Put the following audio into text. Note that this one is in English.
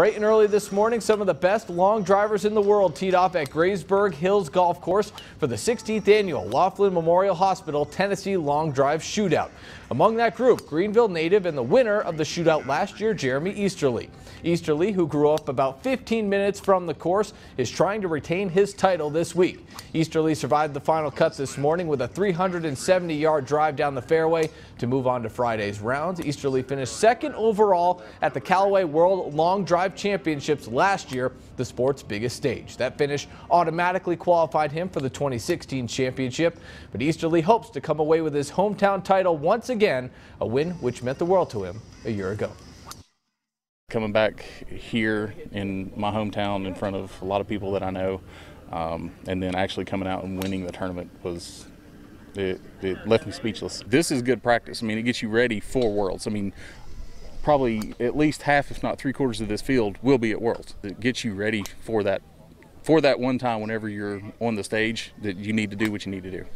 Bright and early this morning, some of the best long drivers in the world teed off at Graysburg Hills Golf Course for the 16th annual Laughlin Memorial Hospital Tennessee Long Drive Shootout. Among that group, Greeneville native and the winner of the shootout last year, Jeremy Easterly. Easterly, who grew up about 15 minutes from the course, is trying to retain his title this week. Easterly survived the final cuts this morning with a 370-yard drive down the fairway to move on to Friday's rounds. Easterly finished second overall at the Callaway World Long Drive Championships last year, the sport's biggest stage. That finish automatically qualified him for the 2016 championship, but Easterly hopes to come away with his hometown title once again, a win which meant the world to him a year ago. Coming back here in my hometown in front of a lot of people that I know, um, and then actually coming out and winning the tournament was it, it, left me speechless. This is good practice. I mean, it gets you ready for Worlds. I mean, probably at least half, if not three quarters of this field will be at Worlds. It gets you ready for that, for that one time whenever you're on the stage that you need to do what you need to do.